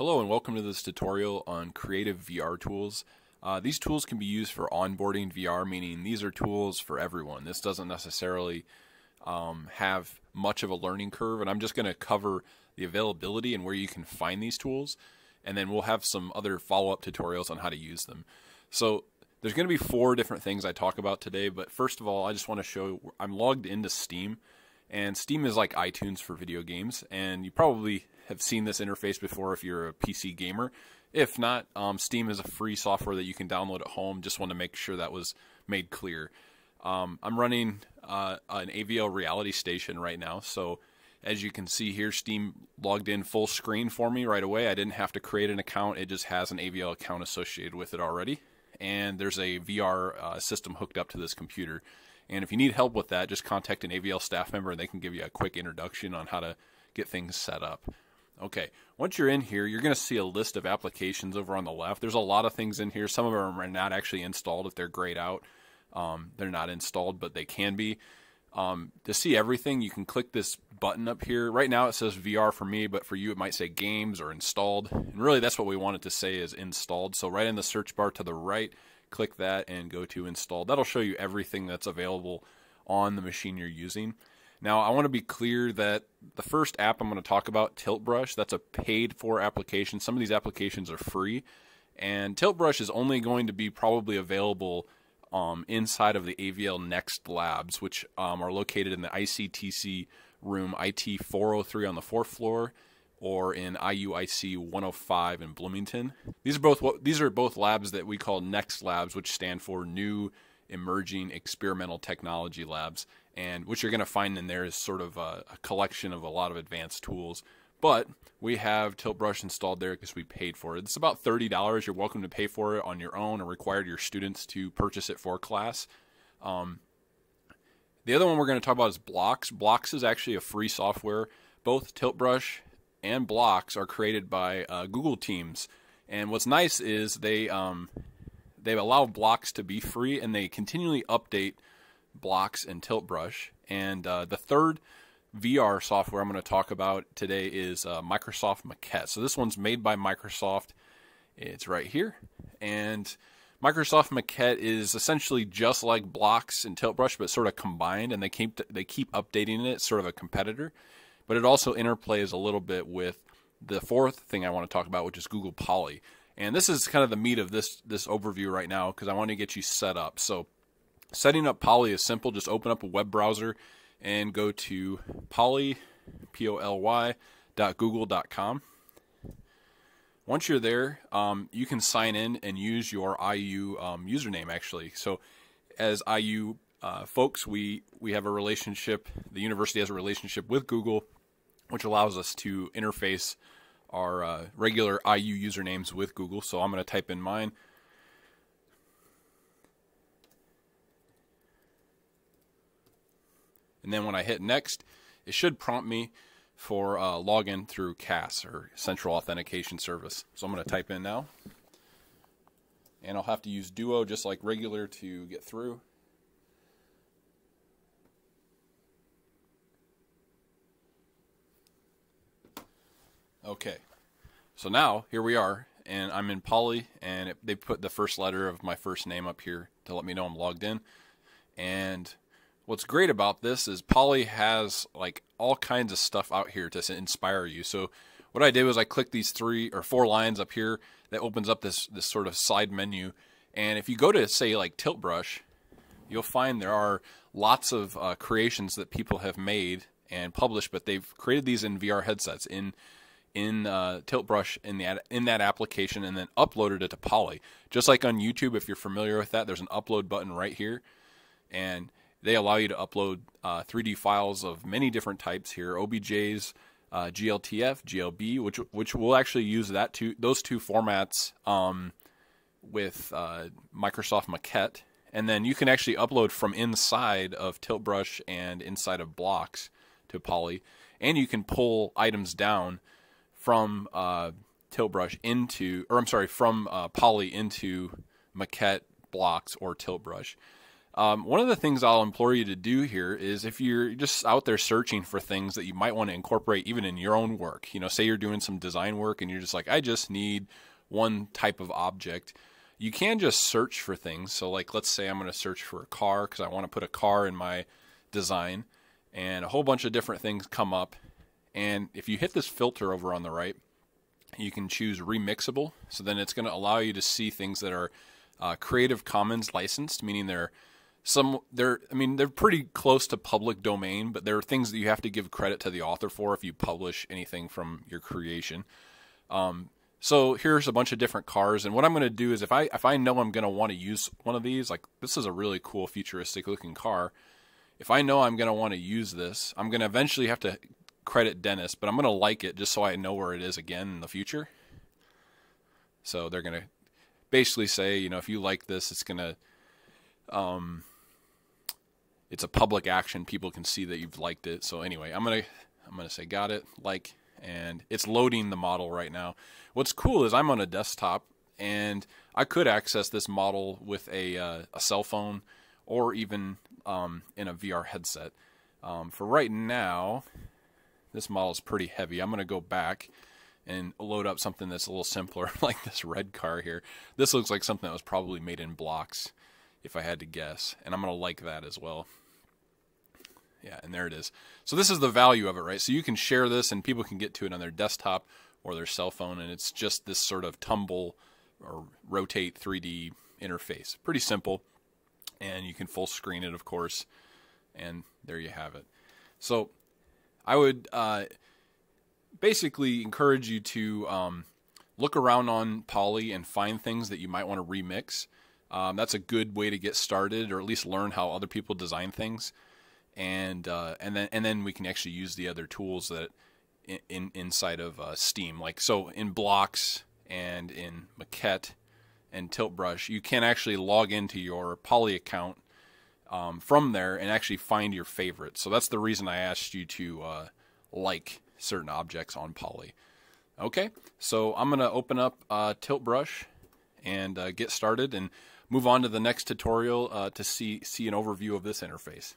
Hello and welcome to this tutorial on creative VR tools. Uh, these tools can be used for onboarding VR, meaning these are tools for everyone. This doesn't necessarily um, have much of a learning curve, and I'm just going to cover the availability and where you can find these tools, and then we'll have some other follow-up tutorials on how to use them. So there's going to be four different things I talk about today, but first of all, I just want to show I'm logged into Steam, and Steam is like iTunes for video games, and you probably have seen this interface before if you're a PC gamer. If not, um, Steam is a free software that you can download at home. Just want to make sure that was made clear. Um, I'm running uh, an AVL reality station right now, so as you can see here, Steam logged in full screen for me right away. I didn't have to create an account; it just has an AVL account associated with it already. And there's a VR uh, system hooked up to this computer. And if you need help with that, just contact an AVL staff member, and they can give you a quick introduction on how to get things set up. Okay, once you're in here, you're going to see a list of applications over on the left. There's a lot of things in here. Some of them are not actually installed if they're grayed out. Um, they're not installed, but they can be. Um, to see everything, you can click this button up here. Right now it says VR for me, but for you it might say games or installed. And really that's what we want it to say is installed. So right in the search bar to the right, click that and go to install. That'll show you everything that's available on the machine you're using. Now, I want to be clear that the first app I'm going to talk about, Tilt Brush, that's a paid for application. Some of these applications are free, and Tilt Brush is only going to be probably available um, inside of the AVL Next Labs, which um, are located in the ICTC room IT 403 on the fourth floor or in IUIC 105 in Bloomington. These are both these are both labs that we call Next Labs, which stand for New Emerging Experimental Technology Labs and what you're going to find in there is sort of a, a, collection of a lot of advanced tools. But we have Tilt Brush installed there because we paid for it. It's about $30. You're welcome to pay for it on your own or require your students to purchase it for class. Um, the other one we're going to talk about is Blocks. Blocks is actually a free software. Both Tilt Brush and Blocks are created by uh, Google Teams. And what's nice is they um, they allow Blocks to be free and they continually update – blocks and tilt brush. And uh, the third VR software I'm going to talk about today is uh, Microsoft Maquette. So this one's made by Microsoft. It's right here. And Microsoft Maquette is essentially just like blocks and tilt brush, but sort of combined. And they keep they keep updating it, sort of a competitor. But it also interplays a little bit with the fourth thing I want to talk about, which is Google Poly. And this is kind of the meat of this this overview right now because I want to get you set up. So Setting up Poly is simple. Just open up a web browser and go to poly, P-O-L-Y, dot google dot com. Once you're there, um, you can sign in and use your IU um, username actually. So as IU uh, folks, we, we have a relationship, the university has a relationship with Google, which allows us to interface our uh, regular IU usernames with Google. So I'm going to type in mine. And then when I hit next, it should prompt me for uh, login through CAS or Central Authentication Service. So I'm going to type in now. And I'll have to use Duo just like regular to get through. Okay, so now here we are, and I'm in Poly, and it, they put the first letter of my first name up here to let me know I'm logged in. And what's great about this is Poly has like all kinds of stuff out here to inspire you. So what I did was I clicked these three or four lines up here that opens up this this sort of side menu. And if you go to say like Tilt Brush, you'll find there are lots of uh, creations that people have made and published, but they've created these in VR headsets in in uh, Tilt Brush in that in that application, and then uploaded it to Poly. Just like on YouTube, if you're familiar with that, there's an upload button right here, and they allow you to upload uh, 3D files of many different types here, OBJs, uh, GLTF, GLB, which which will actually use that two those two formats um, with uh, Microsoft Maquette, and then you can actually upload from inside of Tilt Brush and inside of Blocks to Poly, and you can pull items down from uh, Tilt Brush into, or I'm sorry, from uh, Poly into Maquette, Blocks, or Tilt Brush. Um, one of the things I'll implore you to do here is if you're just out there searching for things that you might want to incorporate even in your own work, you know, say you're doing some design work and you're just like, I just need one type of object. You can just search for things. So, like, let's say I'm going to search for a car because I want to put a car in my design, and a whole bunch of different things come up. And if you hit this filter over on the right, you can choose remixable. So then it's going to allow you to see things that are uh, Creative Commons licensed, meaning they're some they're I mean they're pretty close to public domain, but there are things that you have to give credit to the author for if you publish anything from your creation. Um, so here's a bunch of different cars, and what I'm going to do is if I if I know I'm going to want to use one of these, like this is a really cool futuristic looking car. If I know I'm going to want to use this, I'm going to eventually have to credit Dennis, but I'm going to like it just so I know where it is again in the future. So they're going to basically say, you know, if you like this, it's going to, um, it's a public action. People can see that you've liked it. So anyway, I'm going to, I'm to say, got it, like, and it's loading the model right now. What's cool is I'm on a desktop and I could access this model with a, uh, a cell phone or even um, in a VR headset. Um, for right now, this model is pretty heavy. I'm going to go back and load up something that's a little simpler, like this red car here. This looks like something that was probably made in blocks, if I had to guess. And I'm going to like that as well. Yeah, and there it is. So this is the value of it, right? So you can share this and people can get to it on their desktop or their cell phone, and it's just this sort of tumble or rotate 3D interface. Pretty simple. And you can full screen it, of course. And there you have it. So I would uh, basically encourage you to um, look around on Poly and find things that you might want to remix. Um, that's a good way to get started, or at least learn how other people design things, and uh, and then and then we can actually use the other tools that in, in inside of uh, Steam, like so in Blocks and in Maquette and Tilt Brush, you can actually log into your Poly account um, from there and actually find your favorites. So that's the reason I asked you to uh, like certain objects on Poly. Okay, so I'm going to open up uh, Tilt Brush and uh, get started and move on to the next tutorial uh, to see, see an overview of this interface.